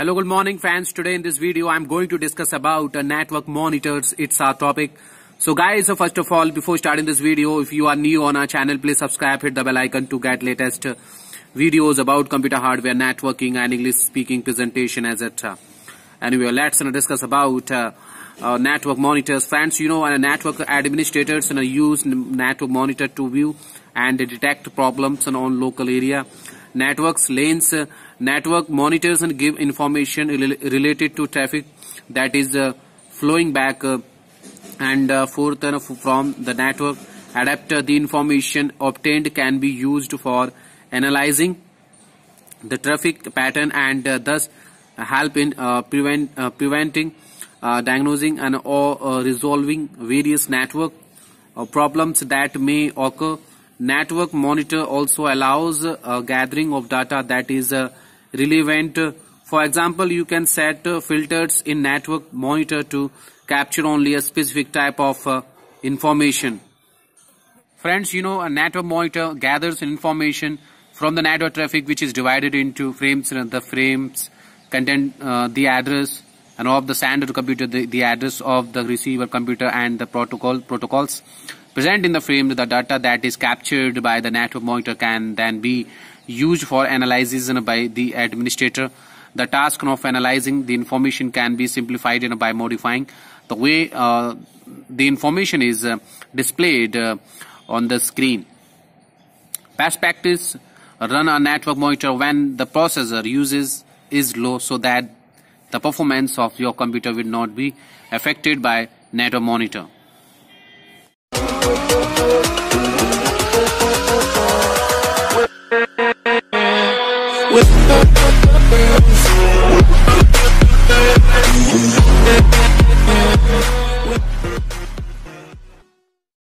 Hello, good morning fans. Today in this video, I'm going to discuss about uh, network monitors. It's our topic. So guys, so first of all, before starting this video, if you are new on our channel, please subscribe, hit the bell icon to get latest uh, videos about computer hardware, networking and English speaking presentation, etc. Anyway, let's discuss about uh, uh, network monitors. Fans, you know, network administrators use network monitor to view and detect problems on local area. Networks LANs uh, network monitors and give information related to traffic that is uh, flowing back uh, and uh, forth from the network. Adapter the information obtained can be used for analyzing the traffic pattern and uh, thus help in uh, prevent uh, preventing diagnosing and or resolving various network problems that may occur. Network monitor also allows gathering of data that is relevant. For example you can set uh, filters in network monitor to capture only a specific type of uh, information. Friends you know a network monitor gathers information from the network traffic which is divided into frames and the frames contain uh, the address and of the sender computer the, the address of the receiver computer and the protocol protocols present in the frame. The data that is captured by the network monitor can then be used for analysis by the administrator. The task of analyzing the information can be simplified by modifying. The way uh, the information is uh, displayed uh, on the screen. Best practice run a network monitor when the processor uses is low so that the performance of your computer will not be affected by network monitor.